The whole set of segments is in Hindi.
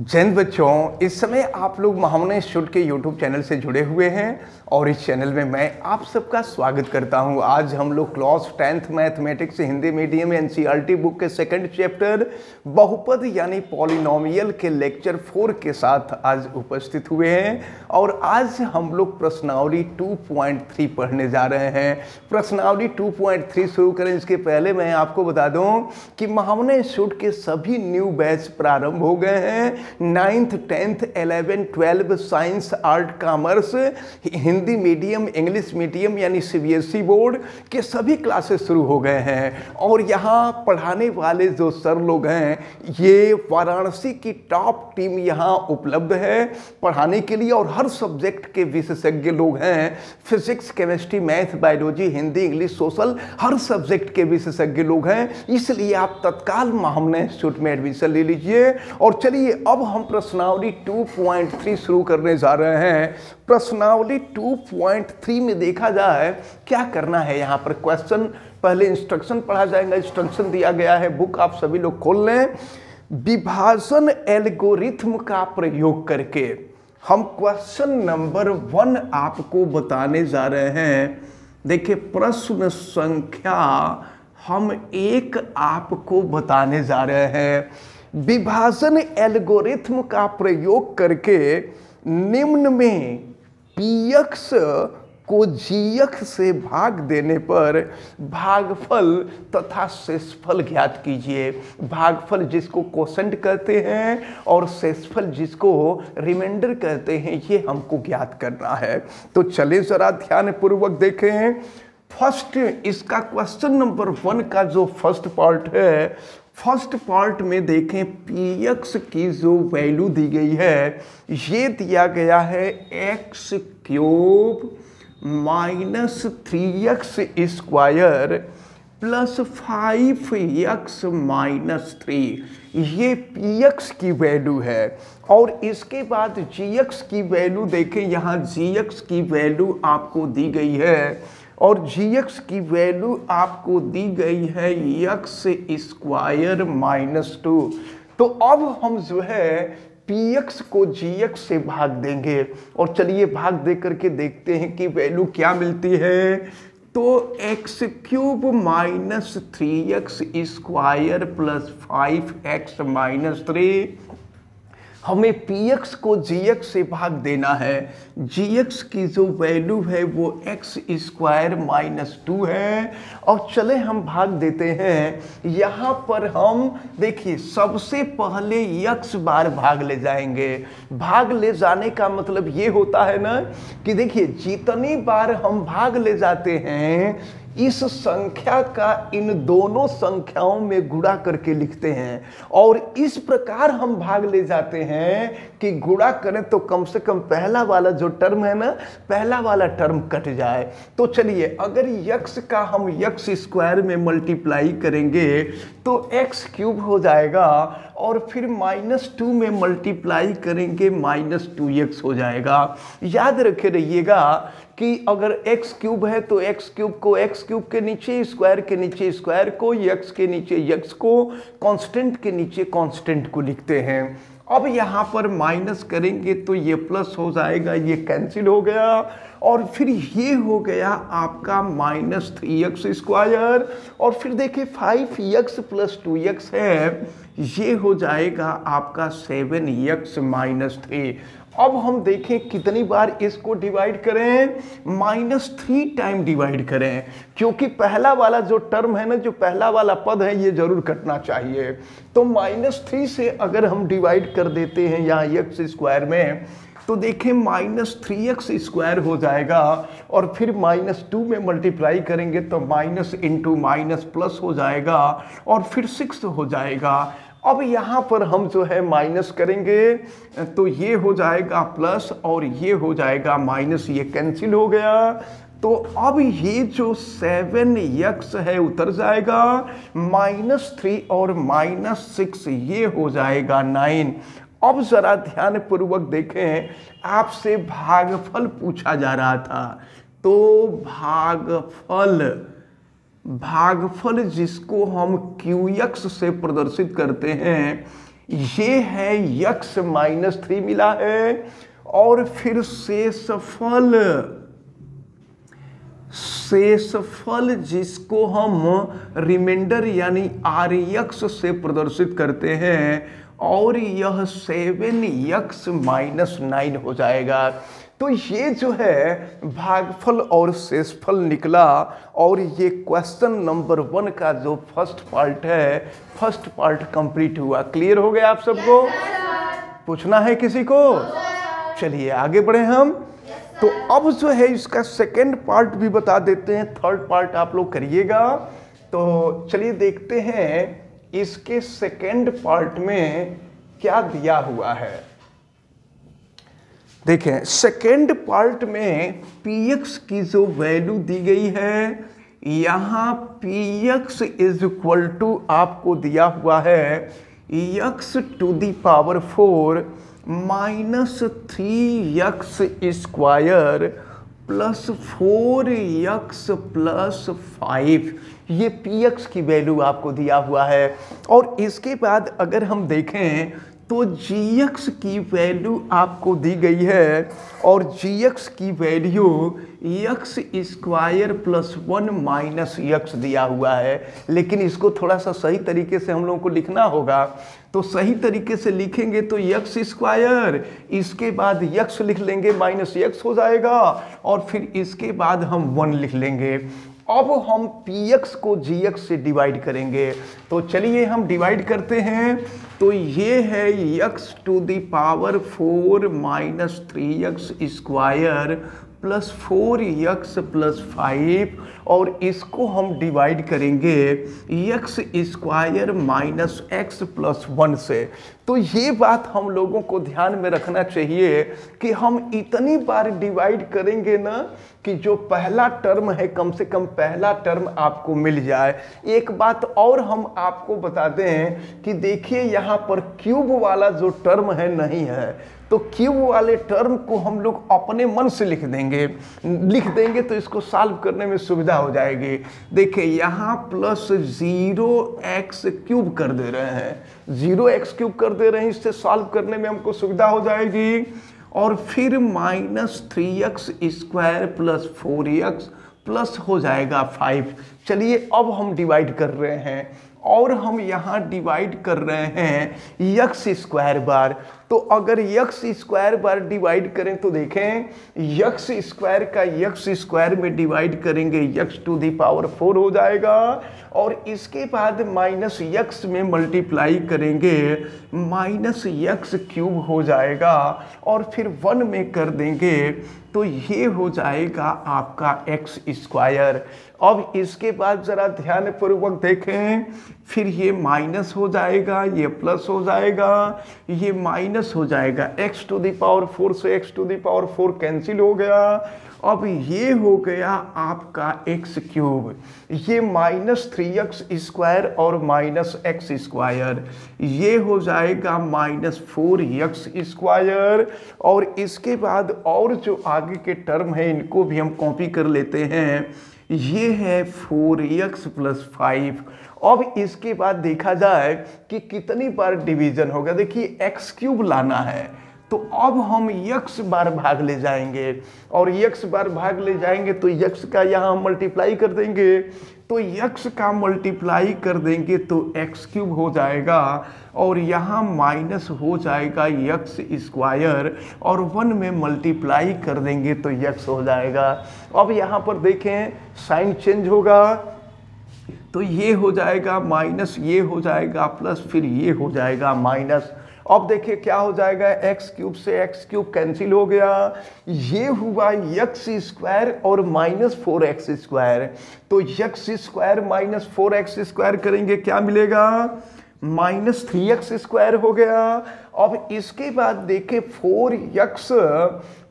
जैन बच्चों, इस समय आप लोग महामना इंस्टीट्यूट के यूट्यूब चैनल से जुड़े हुए हैं और इस चैनल में मैं आप सबका स्वागत करता हूँ। आज हम लोग class tenth mathematics Hindi medium NCERT book के सेकंड चैप्टर बहुपद यानी पॉलिनोमियल के लेक्चर फोर के साथ आज उपस्थित हुए हैं और आज हम लोग प्रश्नावली 2.3 पढ़ने जा रहे हैं। प्रश्नावली 2.3 शुरू करें, इसके पहले मैं आपको बता दूँ कि महामना इंस्टीट्यूट के सभी न्यू बैच प्रारंभ हो गए हैं। Ninth tenth eleven twelve science art commerce Hindi medium English medium यानी सीबीएसई बोर्ड के सभी क्लासेस शुरू हो गए हैं। और यहाँ पढ़ाने वाले जो सर लोग हैं, ये वाराणसी की टॉप टीम यहाँ उपलब्ध है पढ़ाने के लिए। और हर सब्जेक्ट के विशेषज्ञ लोग हैं। Physics chemistry math biology Hindi English social हर सब्जेक्ट के विशेषज्ञ लोग हैं। इसलिए आप तत्काल महामना इंस्टीट्यूट में एडमिशन ले लीजिए। और चलिए, अब हम प्रश्नावली 2.3 शुरू करने जा रहे हैं। प्रश्नावली 2.3 में देखा जाए, क्या करना है यहाँ पर? क्वेश्चन पहले इंस्ट्रक्शन पढ़ा जाएगा। इंस्ट्रक्शन दिया गया है। बुक आप सभी लोग खोल लें। विभाजन एल्गोरिथम का प्रयोग करके हम क्वेश्चन नंबर वन आपको बताने जा रहे हैं। देखिए, प्रश्न संख्या हम एक आपको बताने जा रहे हैं। विभाजन एल्गोरिथम का प्रयोग करके निम्न में पीएक्स को जीएक्स से भाग देने पर भागफल तथा शेषफल ज्ञात कीजिए। भागफल जिसको क्वेश्चन कहते हैं और शेषफल जिसको रिमाइंडर कहते हैं, ये हमको ज्ञात करना है। तो चलिए जरा ध्यान पूर्वक देखें। फ़र्स्ट, इसका क्वेश्चन नंबर वन का जो फ़र्स्ट पार्ट है फ़र्स्ट पार्ट में देखें पी एक्स की जो वैल्यू दी गई है, ये दिया गया है X cube minus three X square plus five X minus three ये पी एक्स की वैल्यू है। और इसके बाद जी एक्स की वैल्यू देखें, यहाँ जी एक्स की वैल्यू आपको दी गई है। और जी एक्स की वैल्यू आपको दी गई है एक्स स्क्वायर माइनस टू तो अब हम जो है पी एक्स को जी एक्स से भाग देंगे। और चलिए भाग दे करके देखते हैं कि वैल्यू क्या मिलती है। तो X cube minus three X square plus five X minus three हमें पी एक्स को जी एक्स से भाग देना है। जी एक्स की जो वैल्यू है वो एक्स स्क्वायर माइनस टू है। और चले हम भाग देते हैं। यहाँ पर हम, देखिए, सबसे पहले x बार भाग ले जाएँगे। भाग ले जाने का मतलब ये होता है ना कि देखिए, जितनी बार हम भाग ले जाते हैं इस संख्या का इन दोनों संख्याओं में गुणा करके लिखते हैं। और इस प्रकार हम भाग ले जाते हैं कि गुणा करें तो कम से कम पहला वाला जो टर्म है ना, पहला वाला टर्म कट जाए। तो चलिए, अगर यक्स का हम यक्स स्क्वायर में मल्टीप्लाई करेंगे तो एक्स क्यूब हो जाएगा और फिर माइनस टू में मल्टीप्लाई करेंगे, माइनस टू एक्स हो जाएगा। याद रखे रहिएगा कि अगर x क्यूब है तो x क्यूब को x क्यूब के नीचे स्क्वायर के नीचे स्क्वायर को, x के नीचे x को कांस्टेंट के नीचे कांस्टेंट को लिखते हैं। अब यहाँ पर माइनस करेंगे तो ये प्लस हो जाएगा, ये कैंसिल हो गया। और फिर ये हो गया आपका माइनस थ्री एक्स स्क्वायर और फिर देखिए five x plus two x है, ये हो जाएगा आपका सेवन एक्स माइनस थ्री अब हम देखें कितनी बार इसको डिवाइड करें माइनस थ्री टाइम डिवाइड करें, क्योंकि पहला वाला जो टर्म है ना, जो पहला वाला पद है, ये ज़रूर कटना चाहिए। तो माइनस थ्री से अगर हम डिवाइड कर देते हैं यहाँ एक्स स्क्वायर में तो देखें माइनस थ्री एक्स स्क्वायर हो जाएगा, और फिर माइनस टू में मल्टीप्लाई करेंगे तो माइनस इंटू माइनस प्लस हो जाएगा, और फिर सिक्स हो जाएगा। अब यहाँ पर हम जो है माइनस करेंगे तो ये हो जाएगा प्लस और ये हो जाएगा माइनस, ये कैंसिल हो गया। तो अब ये जो सेवन यक्स है, उतर जाएगा, माइनस थ्री और माइनस सिक्स ये हो जाएगा नाइन अब जरा ध्यान पूर्वक देखें, आपसे भागफल पूछा जा रहा था। तो भागफल भागफल जिसको हम क्यू एक्स से प्रदर्शित करते हैं, ये है यक्स माइनस थ्री मिला है और फिर शेषफल शेषफल जिसको हम रिमाइंडर यानी आर यक्स से प्रदर्शित करते हैं और यह सेवन यक्स माइनस नाइन हो जाएगा। तो ये जो है भागफल और शेषफल निकला और ये क्वेश्चन नंबर वन का जो फ़र्स्ट पार्ट है फ़र्स्ट पार्ट कंप्लीट हुआ। क्लियर हो गया आप सबको? पूछना है किसी को? चलिए आगे बढ़े हम। तो अब जो है इसका सेकंड पार्ट भी बता देते हैं। थर्ड पार्ट आप लोग करिएगा। तो चलिए देखते हैं इसके सेकंड पार्ट में क्या दिया हुआ है। देखें सेकेंड पार्ट में पी एक्स की जो वैल्यू दी गई है, यहाँ p x is equal to आपको दिया हुआ है x to the power four minus three x square plus four x plus five ये पी एक्स की वैल्यू आपको दिया हुआ है। और इसके बाद अगर हम देखें तो जी एक्स की वैल्यू आपको दी गई है। और जी एक्स की value x square plus one minus x दिया हुआ है। लेकिन इसको थोड़ा सा सही तरीके से हम लोगों को लिखना होगा। तो सही तरीके से लिखेंगे तो यक्स स्क्वायर, इसके बाद यक्स लिख लेंगे, माइनस यक्स हो जाएगा, और फिर इसके बाद हम वन लिख लेंगे। अब हम पी एक्स को जी एक्स से डिवाइड करेंगे। तो चलिए हम डिवाइड करते हैं। तो ये है x to the power four minus three x square plus four x plus five और इसको हम डिवाइड करेंगे x square minus x plus one से। तो ये बात हम लोगों को ध्यान में रखना चाहिए कि हम इतनी बार डिवाइड करेंगे ना कि जो पहला टर्म है, कम से कम पहला टर्म आपको मिल जाए। एक बात और हम आपको बता दें कि देखिए यहाँ पर क्यूब वाला जो टर्म है, नहीं है। तो क्यूब वाले टर्म को हम लोग अपने मन से लिख देंगे। लिख देंगे तो इसको सॉल्व करने में सुविधा हो जाएगी। देखिए, यहाँ प्लस ज़ीरो एक्स क्यूब कर दे रहे हैं। ज़ीरो एक्स क्यूब कर दे रहे हैं, इससे सॉल्व करने में हमको सुविधा हो जाएगी। और फिर minus three x square plus four x plus हो जाएगा फाइव चलिए, अब हम डिवाइड कर रहे हैं। और हम यहाँ डिवाइड कर रहे हैं यक्स स्क्वायर बार तो अगर यक्स स्क्वायर बार डिवाइड करें तो देखें यक्स स्क्वायर का यक्स स्क्वायर में डिवाइड करेंगे x to the power four हो जाएगा। और इसके बाद माइनस यक्स में मल्टीप्लाई करेंगे माइनस यक्स क्यूब हो जाएगा। और फिर वन में कर देंगे तो ये हो जाएगा आपका एक्स स्क्वायर अब इसके बाद ज़रा ध्यान पूर्वक देखें, फिर ये माइनस हो जाएगा, ये प्लस हो जाएगा, ये माइनस हो जाएगा। X to the power four से x to the power four cancel हो गया। अब ये हो गया आपका एक्स क्यूब ये माइनस थ्री एक्स स्क्वायर और माइनस एक्स स्क्वायर ये हो जाएगा माइनस फोर एक्स स्क्वायर और इसके बाद और जो आगे के टर्म है, इनको भी हम कॉपी कर लेते हैं. ये है फोर एक्स प्लस फाइव अब इसके बाद देखा जाए कि कितनी बार डिवीज़न होगा। देखिए एक्स क्यूब लाना है। तो अब हम यक्स बार भाग ले जाएँगे। और यक्स बार भाग ले जाएँगे तो यक्स का यहाँ मल्टीप्लाई कर देंगे। तो यक्स का मल्टीप्लाई कर देंगे तो एक्स क्यूब हो जाएगा और यहाँ माइनस हो जाएगा यक्स स्क्वायर और वन में मल्टीप्लाई कर देंगे तो यक्स हो जाएगा। अब यहाँ पर देखें साइन चेंज होगा तो ये हो जाएगा माइनस ये हो जाएगा प्लस फिर ये हो जाएगा माइनस अब देखिए क्या हो जाएगा एक्स क्यूब से एक्स क्यूब कैंसिल हो गया। ये हुआ यक्स स्क्वायर और माइनस फोर एक्स स्क्वायर तो x square minus four x square करेंगे, क्या मिलेगा? माइनस थ्री एक्स स्क्वायर हो गया। अब इसके बाद देखे four x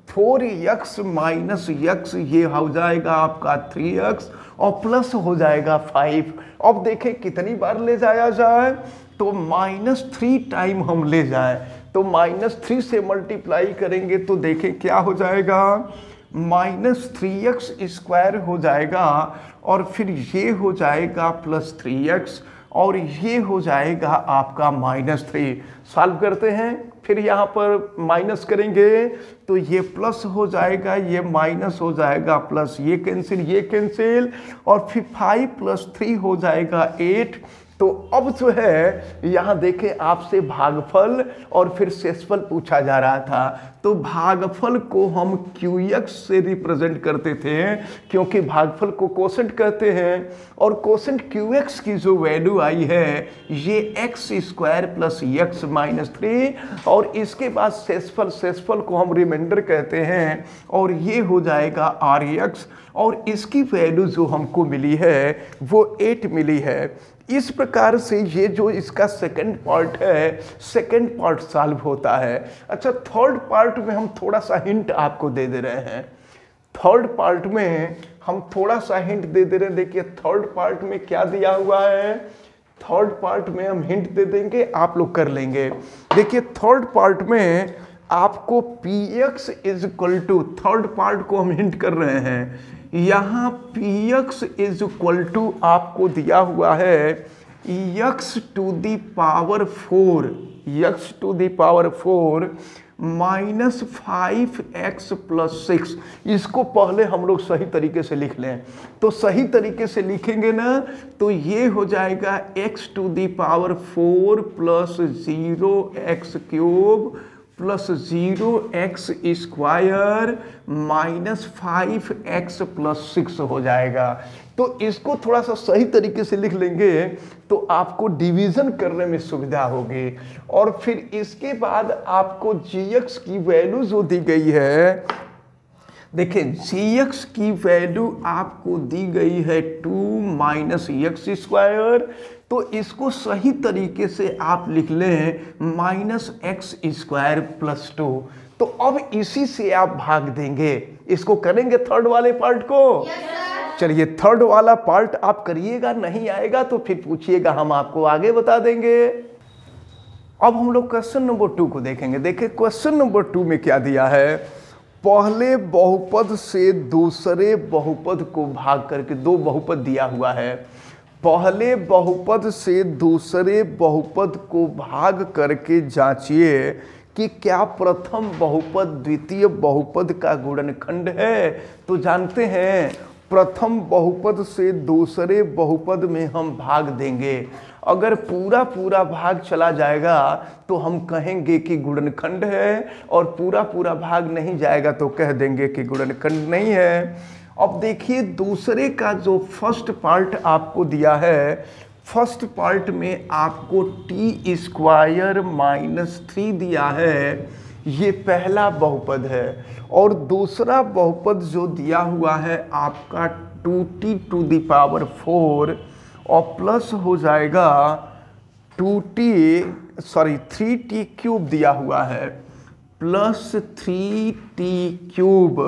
four x minus x ये हो जाएगा आपका थ्री एक्स और प्लस हो जाएगा फाइव अब देखें कितनी बार ले जाया जाए? तो माइनस थ्री टाइम हम ले जाए तो माइनस थ्री से मल्टीप्लाई करेंगे तो देखें क्या हो जाएगा? माइनस थ्री एक्स स्क्वायर हो जाएगा और फिर ये हो जाएगा प्लस थ्री एक्स और ये हो जाएगा आपका माइनस थ्री। सॉल्व करते हैं, फिर यहाँ पर माइनस करेंगे तो ये प्लस हो जाएगा, ये माइनस हो जाएगा प्लस, ये कैंसिल ये कैंसिल और फिर फाइव प्लस थ्री हो जाएगा एट तो अब जो है, यहाँ देखें आपसे भागफल और फिर शेषफल पूछा जा रहा था। तो भागफल को हम क्यू से रिप्रेजेंट करते थे, क्योंकि भागफल को कोसेंट कहते हैं। और कोसेंट क्यू की जो वैल्यू आई है, ये x square plus x minus three और इसके बाद शेषफल शेषफल को हम रिमाइंडर कहते हैं, और ये हो जाएगा आर एक्स और इसकी वैल्यू जो हमको मिली है, वो एट मिली है। इस प्रकार से ये जो इसका सेकंड पार्ट है सेकंड पार्ट सॉल्व होता है। अच्छा थर्ड पार्ट में हम थोड़ा सा हिंट आपको दे दे रहे हैं। थर्ड पार्ट में हम थोड़ा सा हिंट दे दे रहे हैं। देखिए थर्ड पार्ट में क्या दिया हुआ है? थर्ड पार्ट में हम हिंट दे देंगे, आप लोग कर लेंगे। देखिए थर्ड पार्ट में आपको p x is equal to third part को हम हिंट कर रहे हैं। यहाँ p x is equal to आपको दिया हुआ है x to the power four x to the power four minus five x plus six इसको पहले हम लोग सही तरीके से लिख लें। तो सही तरीके से लिखेंगे ना तो ये हो जाएगा x to the power four plus zero x cube plus zero x square minus five x plus six हो जाएगा। तो इसको थोड़ा सा सही तरीके से लिख लेंगे तो आपको डिवीज़न करने में सुविधा होगी। और फिर इसके बाद आपको जी एक्स की वैल्यू जो दी गई है, देखिए जी एक्स की वैल्यू आपको दी गई है टू माइनस एक्स स्क्वायर तो इसको सही तरीके से आप लिख लें minus x square plus two तो अब इसी से आप भाग देंगे। इसको करेंगे थर्ड वाले पार्ट को? चलिए थर्ड वाला पार्ट आप करिएगा नहीं आएगा तो फिर पूछिएगा हम आपको आगे बता देंगे। अब हम लोग क्वेश्चन नंबर टू को देखेंगे। देखिए क्वेश्चन नंबर टू में क्या दिया है? पहले बहुपद से दूसरे बहुपद को भाग करके दो बहुपद दिया हुआ है। पहले बहुपद से दूसरे बहुपद को भाग करके जांचिए कि क्या प्रथम बहुपद, द्वितीय बहुपद का गुणनखंड है। तो जानते हैं, प्रथम बहुपद से दूसरे बहुपद में हम भाग देंगे। अगर पूरा पूरा भाग चला जाएगा तो हम कहेंगे कि गुणनखंड है, और पूरा पूरा भाग नहीं जाएगा तो कह देंगे कि गुणनखंड नहीं है। अब देखिए, दूसरे का जो फ़र्स्ट पार्ट आपको दिया है फ़र्स्ट पार्ट में आपको टी स्क्वायर माइनस थ्री दिया है। ये पहला बहुपद है। और दूसरा बहुपद जो दिया हुआ है, आपका two t to power four और प्लस हो जाएगा two t sorry three t cube दिया हुआ है। प्लस थ्री टी क्यूब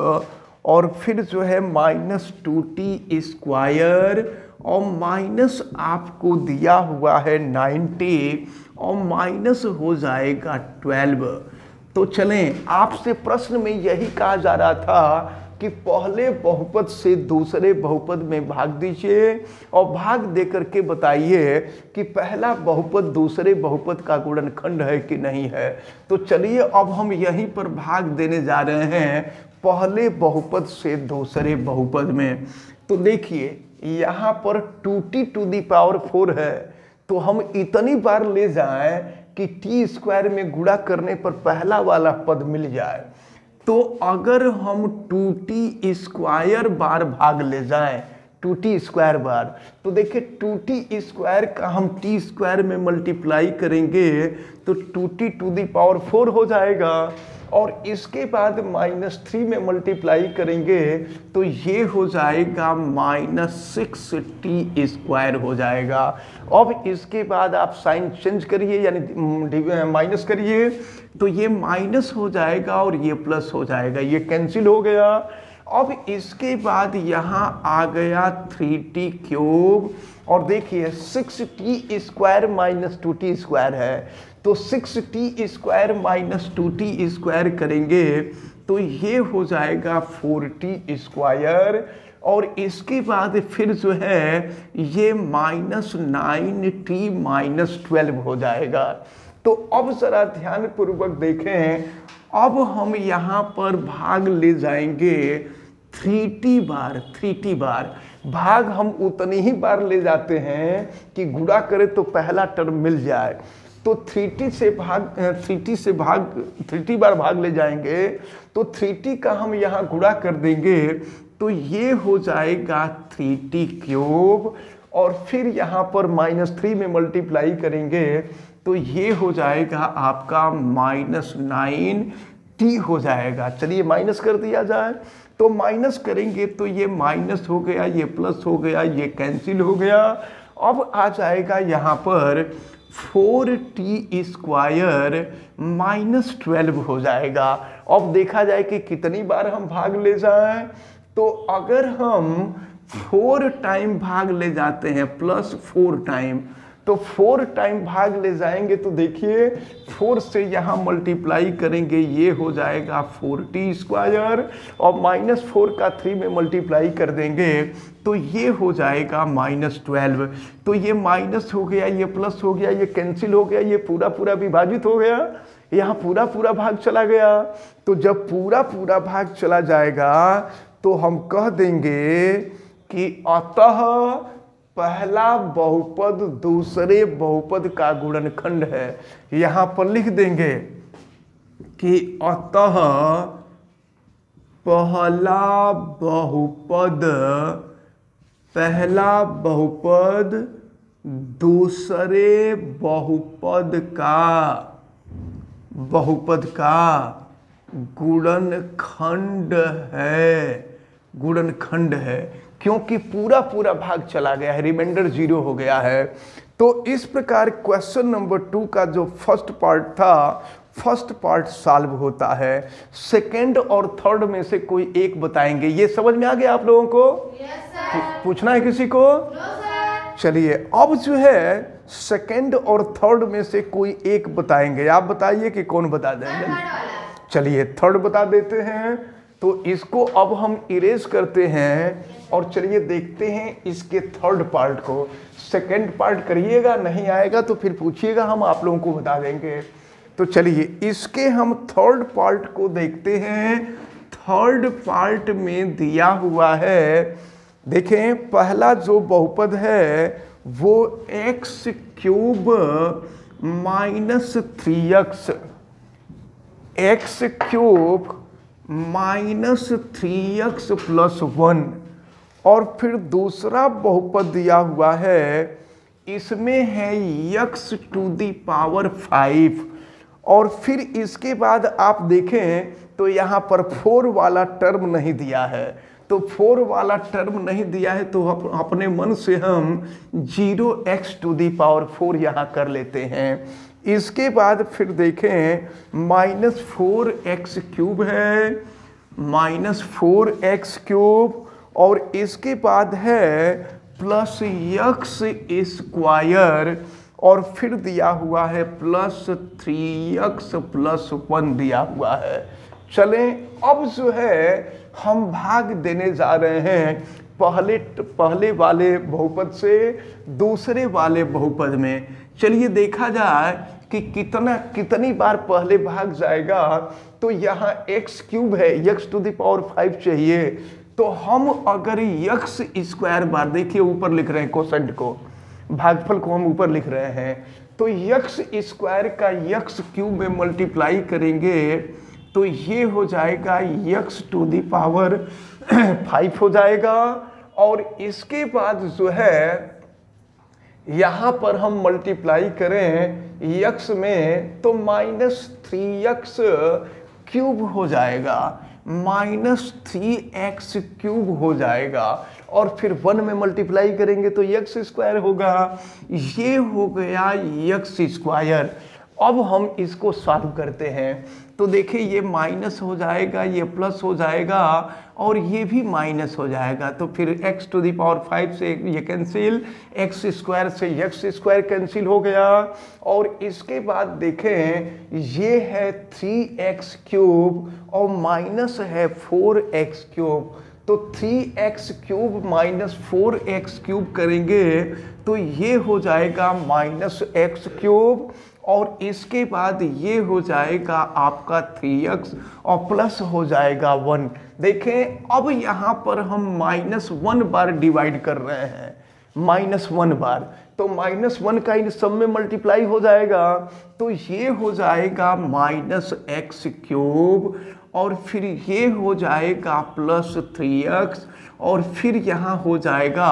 और फिर जो है माइनस टू टी स्क्वायर और माइनस आपको दिया हुआ है नाइन्टी और माइनस हो जाएगा ट्वेल्व। तो चलें, आपसे प्रश्न में यही कहा जा रहा था कि पहले बहुपद से दूसरे बहुपद में भाग दीजिए और भाग दे करके बताइए कि पहला बहुपद दूसरे बहुपद का गुणनखंड है कि नहीं है। तो चलिए, अब हम यहीं पर भाग देने जा रहे हैं। पहले बहुपद से दूसरे बहुपद में। तो देखिए, यहाँ पर two t to the power four है। तो हम इतनी बार ले जाएँ कि टी स्क्वायर में गुणा करने पर पहला वाला पद मिल जाए। तो अगर हम टू टी स्क्वायर बार भाग ले जाएँ टू टी स्क्वायर बार तो देखिए टू टी स्क्वायर का हम टी स्क्वायर में मल्टीप्लाई करेंगे तो two t to the power four हो जाएगा। और इसके बाद माइनस थ्री में मल्टीप्लाई करेंगे तो ये हो जाएगा माइनस सिक्स टी स्क्वायर हो जाएगा। अब इसके बाद आप साइन चेंज करिए, यानी माइनस करिए तो ये माइनस हो जाएगा और ये प्लस हो जाएगा। ये कैंसिल हो गया। अब इसके बाद यहाँ आ गया थ्री टी क्यूब। और देखिए, six t square minus two t square है। तो six t square minus two t square करेंगे तो ये हो जाएगा फोर टी स्क्वायर और इसके बाद फिर जो है, ये minus nine t minus twelve हो जाएगा। तो अब जरा ध्यान पूर्वक देखें, अब हम यहाँ पर भाग ले जाएँगे थ्री टी बार थ्री टी बार भाग हम उतनी ही बार ले जाते हैं कि गुड़ा करें तो पहला टर्म मिल जाए। तो थ्री से भाग थ्री से भाग थ्री बार भाग ले जाएँगे तो थ्री का हम यहाँ गुड़ा कर देंगे तो ये हो जाएगा थ्री टी क्यूब, और फिर यहाँ पर माइनस थ्री में मल्टीप्लाई करेंगे तो ये हो जाएगा आपका माइनस नाइन टी हो जाएगा। चलिए माइनस कर दिया जाए तो माइनस करेंगे तो ये माइनस हो गया, ये प्लस हो गया, ये कैंसिल हो गया। अब आ जाएगा यहाँ पर four t square minus twelve हो जाएगा। अब देखा जाए कि कितनी बार हम भाग ले जाएँ तो अगर हम फोर टाइम भाग ले जाते हैं, प्लस फोर टाइम तो फोर टाइम भाग ले जाएँगे तो देखिए फोर से यहाँ मल्टीप्लाई करेंगे, ये हो जाएगा फोर टी स्क्वायर और माइनस फोर का थ्री में मल्टीप्लाई कर देंगे तो ये हो जाएगा माइनस ट्वेल्व तो ये माइनस हो गया, ये प्लस हो गया, ये कैंसिल हो गया, ये पूरा पूरा विभाजित हो गया, यहाँ पूरा पूरा भाग चला गया। तो जब पूरा पूरा भाग चला जाएगा तो हम कह देंगे कि अतः पहला बहुपद दूसरे बहुपद का गुणनखंड है। यहाँ पर लिख देंगे कि अतः पहला बहुपद पहला बहुपद दूसरे बहुपद का बहुपद का गुणनखंड है। गुणनखंड है। क्योंकि पूरा पूरा भाग चला गया है रिमाइंडर ज़ीरो हो गया है। तो इस प्रकार क्वेश्चन नंबर टू का जो फ़र्स्ट पार्ट था फ़र्स्ट पार्ट सॉल्व होता है। सेकंड और थर्ड में से कोई एक बताएँगे। ये समझ में आ गया आप लोगों को? Yes, पूछना है किसी को? No, चलिए अब जो है सेकंड और थर्ड में से कोई एक बताएँगे। आप बताइए कि कौन बता देंगे। चलिए थर्ड बता देते हैं। तो इसको अब हम इरेज करते हैं और चलिए देखते हैं इसके थर्ड पार्ट को। सेकंड पार्ट करिएगा, नहीं आएगा तो फिर पूछिएगा, हम आप लोगों को बता देंगे। तो चलिए, इसके हम थर्ड पार्ट को देखते हैं। थर्ड पार्ट में दिया हुआ है, देखें, पहला जो बहुपद है, वो x cube minus three x x cube minus three x plus one. और फिर दूसरा बहुपद दिया हुआ है, इसमें है x to the power five. और फिर इसके बाद आप देखें तो यहाँ पर फोर वाला टर्म नहीं दिया है। तो फोर वाला टर्म नहीं दिया है तो अपने मन से हम zero x to the power four यहाँ कर लेते हैं। इसके बाद फिर देखें माइनस फोर एक्स क्यूब है माइनस फोर एक्स क्यूब और इसके बाद है प्लस यक्स स्क्वायर और फिर दिया हुआ है plus three x plus one दिया हुआ है। चलें, अब जो है, हम भाग देने जा रहे हैं पहले पहले वाले बहुपद से दूसरे वाले बहुपद में। चलिए देखा जाए कि कितना, कितनी बार पहले भाग जाएगा तो यहाँ x क्यूब है, x टू दावर फाइव चाहिए। तो हम अगर यक्स स्क्वायर बार देखिए ऊपर लिख रहे हैं क्वेश्चन को, भागफल को हम ऊपर लिख रहे हैं तो यक्स स्क्वायर का यक्स क्यूब में मल्टीप्लाई करेंगे तो ये हो जाएगा x to the power five हो जाएगा, और इसके बाद जो है यहाँ पर हम मल्टीप्लाई करें यक्स में तो माइनस थ्री यक्स क्यूब हो जाएगा। माइनस थ्री एक्स क्यूब हो जाएगा। और फिर वन में मल्टीप्लाई करेंगे तो यक्स स्क्वायर होगा। ये हो गया यक्स स्क्वायर अब हम इसको सॉल्व करते हैं। तो देखिए, ये माइनस हो जाएगा, ये प्लस हो जाएगा और ये भी माइनस हो जाएगा। तो फिर x to the power five से ये कैंसिल x स्क्वायर से x स्क्वायर कैंसिल हो गया। और इसके बाद देखें, ये है थ्री एक्स क्यूब और माइनस है फोर एक्स क्यूब तो three x cube minus four x cube करेंगे तो ये हो जाएगा माइनस एक्स क्यूब और इसके बाद ये हो जाएगा आपका थ्री एक्स और प्लस हो जाएगा वन देखें, अब यहाँ पर हम माइनस वन बार डिवाइड कर रहे हैं। माइनस वन बार तो माइनस वन का इन सब में मल्टीप्लाई हो जाएगा। तो ये हो जाएगा माइनस एक्स क्यूब और फिर ये हो जाएगा प्लस थ्री एक्स और फिर यहाँ हो जाएगा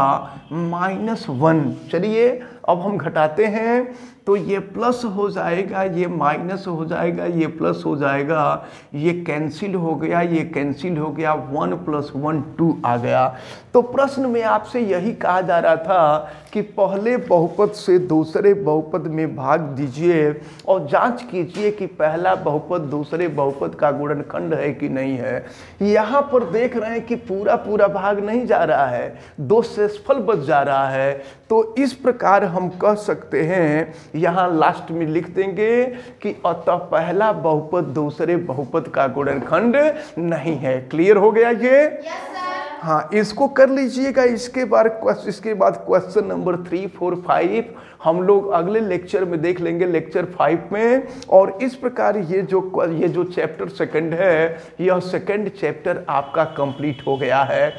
माइनस वन चलिए, अब हम घटाते हैं। तो ये प्लस हो जाएगा, ये माइनस हो जाएगा, ये प्लस हो जाएगा, ये कैंसिल हो गया, ये कैंसिल हो गया वन प्लस वन टू आ गया। तो प्रश्न में आपसे यही कहा जा रहा था कि पहले बहुपद से दूसरे बहुपद में भाग दीजिए और जाँच कीजिए कि पहला बहुपद दूसरे बहुपद का गुणनखंड है कि नहीं है। यहाँ पर देख रहे हैं कि पूरा पूरा भाग नहीं जा रहा है दो शेषफल बच जा रहा है। तो इस प्रकार हम कह सकते हैं यहाँ लास्ट में लिख देंगे कि अतः पहला बहुपद दूसरे बहुपद का गुणनखंड नहीं है। क्लियर हो गया ये? Yes, हाँ इसको कर लीजिएगा। इसके बाद इसके बाद question number three four five हम लोग अगले लेक्चर में देख लेंगे लेक्चर फाइव में। और इस प्रकार ये जो ये जो चैप्टर सेकंड है यह सेकंड चैप्टर आपका कंप्लीट हो गया है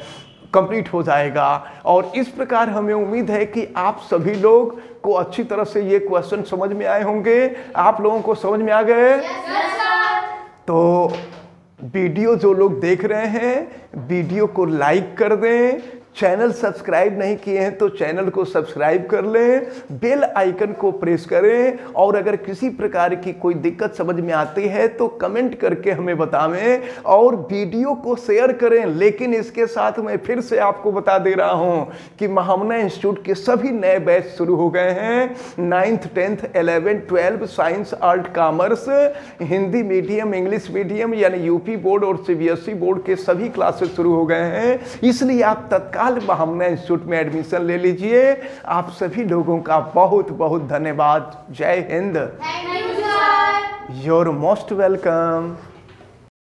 कंप्लीट हो जाएगा। और इस प्रकार हमें उम्मीद है कि आप सभी लोग को अच्छी तरह से ये क्वेश्चन समझ में आए होंगे। आप लोगों को समझ में आ गए? Yes, तो वीडियो जो लोग देख रहे हैं वीडियो को लाइक कर दें चैनल सब्सक्राइब नहीं किए हैं तो चैनल को सब्सक्राइब कर लें, बेल आइकन को प्रेस करें, और अगर किसी प्रकार की कोई दिक्कत समझ में आती है तो कमेंट करके हमें बतावें और वीडियो को शेयर करें। लेकिन इसके साथ मैं फिर से आपको बता दे रहा हूँ कि महामना इंस्टीट्यूट के सभी नए बैच शुरू हो गए हैं। Ninth, tenth eleventh twelve science, art, commerce, Hindi medium, English medium, यानी यूपी बोर्ड और सीबीएसई बोर्ड के सभी क्लासेस शुरू हो गए हैं। इसलिए आप तत्काल तत्काल हमने इंस्टीट्यूट में एडमिशन ले लीजिए। आप सभी लोगों का बहुत बहुत धन्यवाद। जय हिंद। Your most welcome